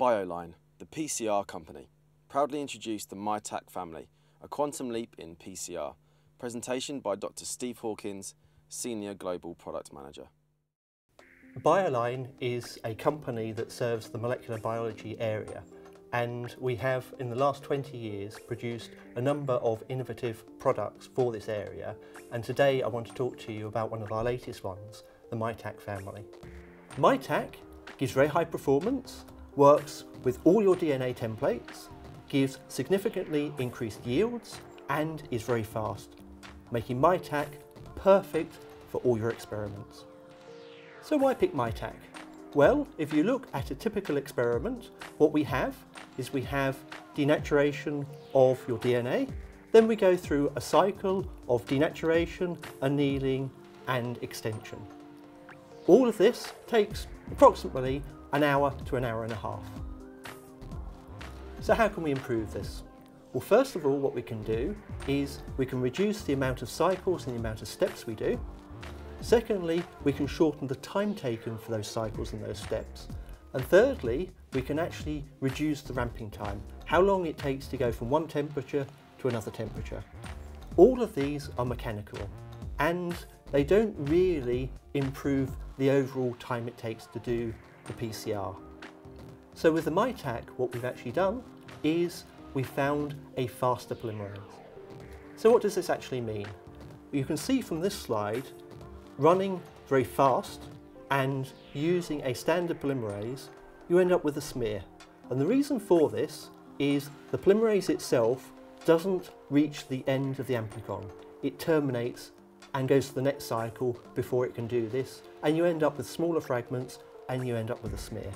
BioLine, the PCR company, proudly introduced the MyTaq family, a quantum leap in PCR. Presentation by Dr. Steve Hawkins, Senior Global Product Manager. BioLine is a company that serves the molecular biology area and we have in the last 20 years produced a number of innovative products for this area and today I want to talk to you about one of our latest ones, the MyTaq family. MyTaq gives very high performance, works with all your DNA templates, gives significantly increased yields and is very fast, making MyTaq perfect for all your experiments. So why pick MyTaq? Well, if you look at a typical experiment, what we have is we have denaturation of your DNA, then we go through a cycle of denaturation, annealing and extension. All of this takes approximately an hour to an hour and a half. So how can we improve this? Well, first of all, what we can do is we can reduce the amount of cycles and the amount of steps we do. Secondly, we can shorten the time taken for those cycles and those steps. And thirdly, we can actually reduce the ramping time, how long it takes to go from one temperature to another temperature. All of these are mechanical and they don't really improve the overall time it takes to do the PCR. So with the MyTaq, what we've actually done is we found a faster polymerase. So what does this actually mean? You can see from this slide running very fast and using a standard polymerase, you end up with a smear. And the reason for this is the polymerase itself doesn't reach the end of the amplicon. It terminates and goes to the next cycle before it can do this, and you end up with smaller fragments and you end up with a smear.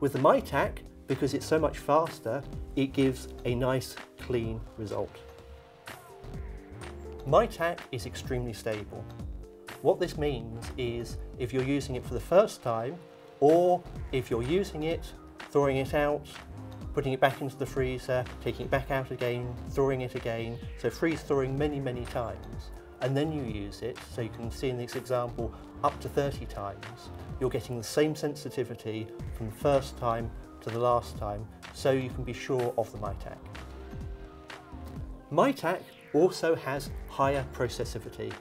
With the MyTaq, because it's so much faster, it gives a nice clean result. MyTaq is extremely stable. What this means is if you're using it for the first time, or if you're using it, throwing it out, putting it back into the freezer, taking it back out again, throwing it again, so freeze thawing many, many times, and then you use it, so you can see in this example, up to 30 times, you're getting the same sensitivity from the first time to the last time, so you can be sure of the MyTaq. MyTaq also has higher processivity,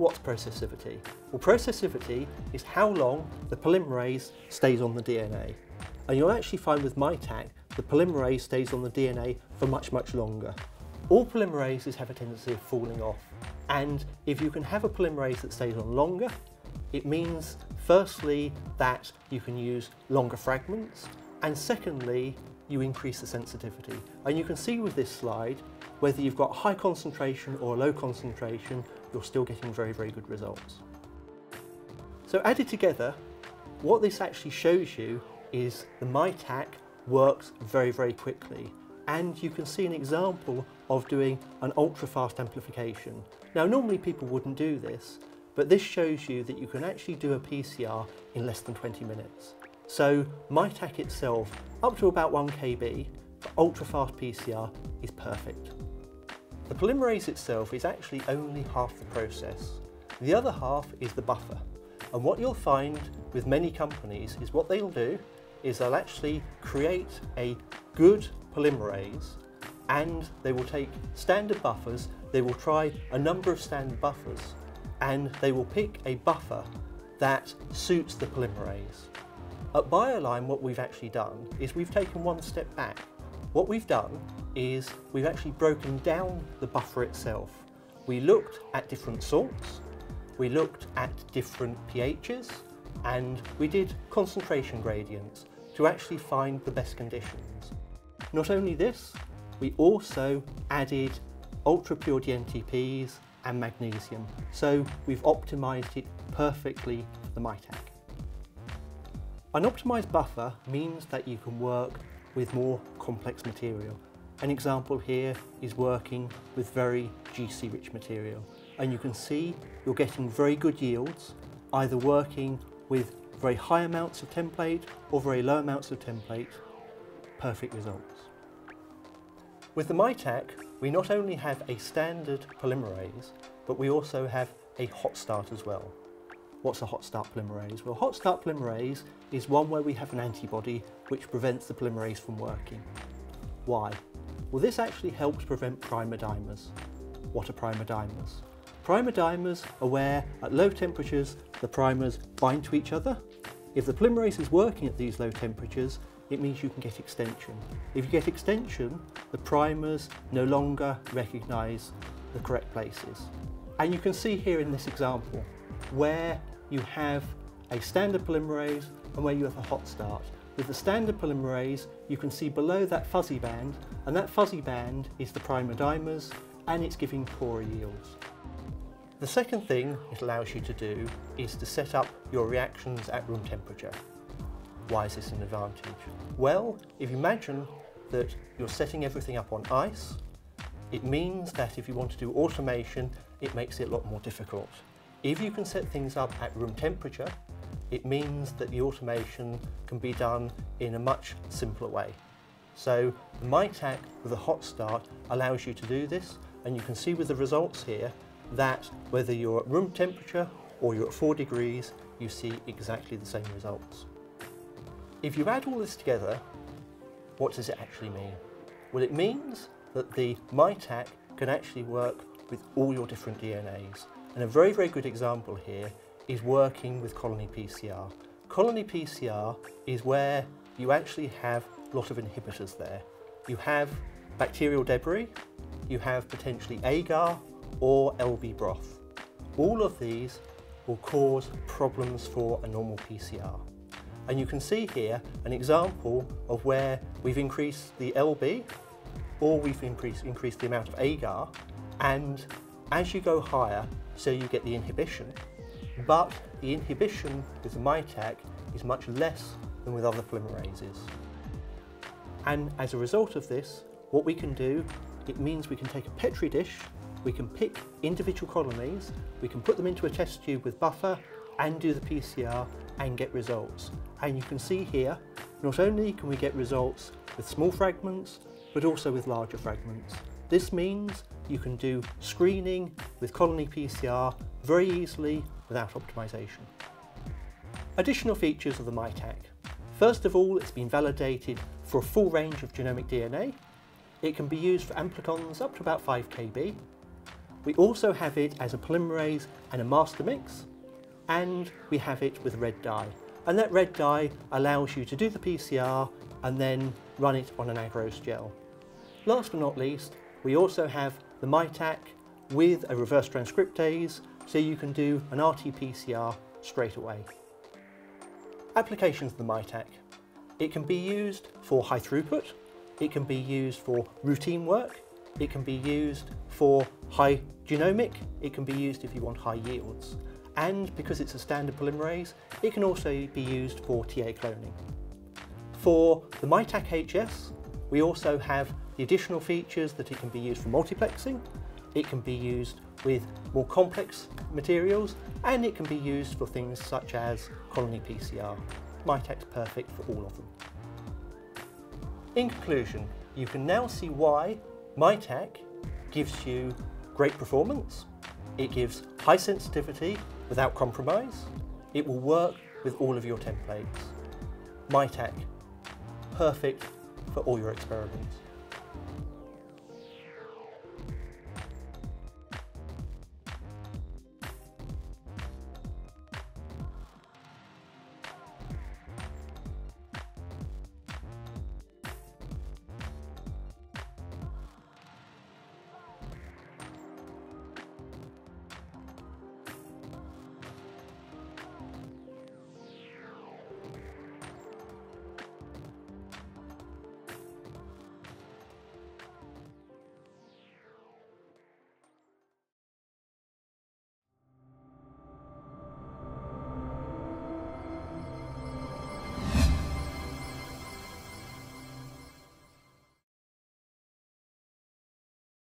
What's processivity? Well, processivity is how long the polymerase stays on the DNA. And you'll actually find with MyTaq, the polymerase stays on the DNA for much, much longer. All polymerases have a tendency of falling off. And if you can have a polymerase that stays on longer, it means firstly that you can use longer fragments, and secondly, you increase the sensitivity. And you can see with this slide, whether you've got high concentration or low concentration, you're still getting very, very good results. So added together, what this actually shows you is the MyTaq works very, very quickly. And you can see an example of doing an ultra-fast amplification. Now, normally people wouldn't do this, but this shows you that you can actually do a PCR in less than 20 minutes. So MyTaq itself, up to about 1 kb, for ultra-fast PCR is perfect. The polymerase itself is actually only half the process. The other half is the buffer. And what you'll find with many companies is what they'll do is they'll actually create a good polymerase and they will take standard buffers, they will try a number of standard buffers and they will pick a buffer that suits the polymerase. At BioLine what we've actually done is we've taken one step back what we've done is we've actually broken down the buffer itself. We looked at different salts, we looked at different pHs, and we did concentration gradients to actually find the best conditions. Not only this, we also added ultra pure DNTPs and magnesium, so we've optimized it perfectly for the MyTaq. An optimized buffer means that you can work with more complex material. An example here is working with very GC rich material and you can see you're getting very good yields either working with very high amounts of template or very low amounts of template, perfect results. With the MyTaq we not only have a standard polymerase but we also have a hot start as well. what's a hot start polymerase? Well, hot start polymerase is one where we have an antibody which prevents the polymerase from working. Why? Well, this actually helps prevent primer dimers. What are primer dimers? Primer dimers are where, at low temperatures, the primers bind to each other. If the polymerase is working at these low temperatures, it means you can get extension. If you get extension, the primers no longer recognise the correct places. And you can see here in this example where you have a standard polymerase and where you have a hot start. With the standard polymerase, you can see below that fuzzy band, and that fuzzy band is the primer dimers, and it's giving poorer yields. The second thing it allows you to do is to set up your reactions at room temperature. Why is this an advantage? Well, if you imagine that you're setting everything up on ice, it means that if you want to do automation, it makes it a lot more difficult. If you can set things up at room temperature, it means that the automation can be done in a much simpler way. So the MyTaq with a hot start allows you to do this and you can see with the results here that whether you're at room temperature or you're at 4 degrees, you see exactly the same results. If you add all this together, what does it actually mean? Well, it means that the MyTaq can actually work with all your different DNAs. And a very, very good example here is working with colony PCR. Colony PCR is where you actually have a lot of inhibitors there. You have bacterial debris, you have potentially agar or LB broth. All of these will cause problems for a normal PCR. And you can see here an example of where we've increased the LB or we've increased, increased the amount of agar and as you go higher, so you get the inhibition, but the inhibition with the MyTaq is much less than with other polymerases. And as a result of this, what we can do, it means we can take a Petri dish, we can pick individual colonies, we can put them into a test tube with buffer and do the PCR and get results. And you can see here, not only can we get results with small fragments, but also with larger fragments. This means you can do screening with colony PCR very easily without optimization. Additional features of the MyTaq. First of all, it's been validated for a full range of genomic DNA. It can be used for amplicons up to about 5 kb. We also have it as a polymerase and a master mix, and we have it with red dye. And that red dye allows you to do the PCR and then run it on an agarose gel. Last but not least, we also have the MyTaq with a reverse transcriptase, so you can do an RT-PCR straight away. Applications of the MyTaq. It can be used for high throughput, it can be used for routine work, it can be used for high genomic, it can be used if you want high yields. And because it's a standard polymerase, it can also be used for TA cloning. For the MyTaq HS, we also have the additional features that it can be used for multiplexing, it can be used with more complex materials, and it can be used for things such as colony PCR. MyTaq's perfect for all of them. In conclusion, you can now see why MyTaq gives you great performance, it gives high sensitivity without compromise, it will work with all of your templates. MyTaq, perfect for all your experiments.